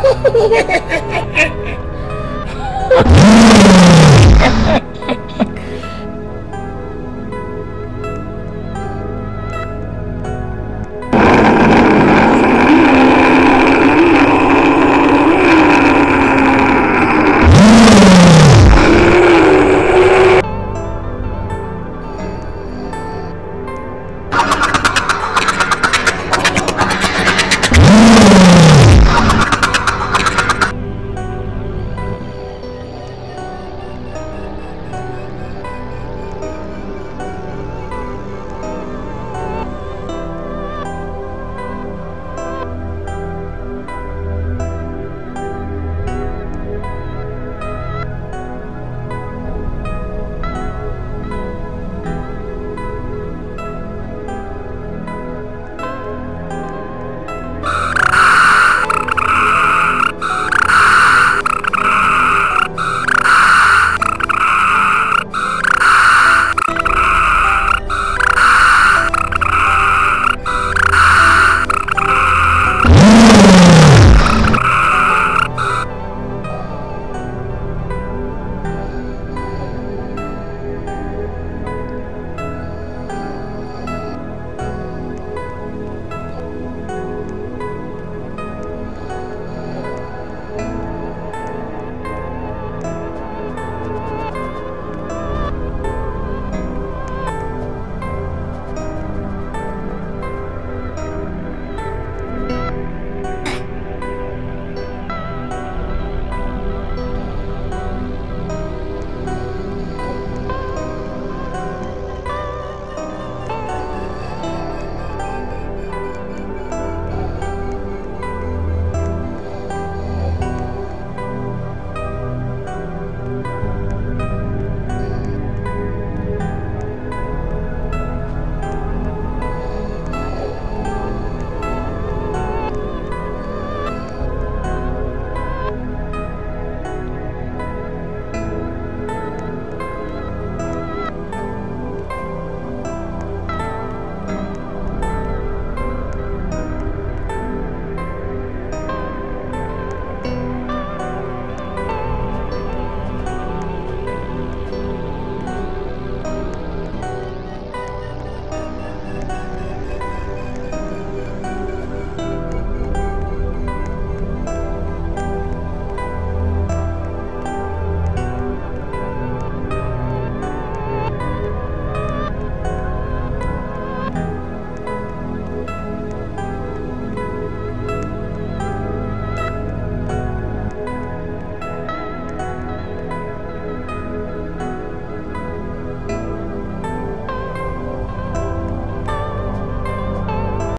Ha ha ha!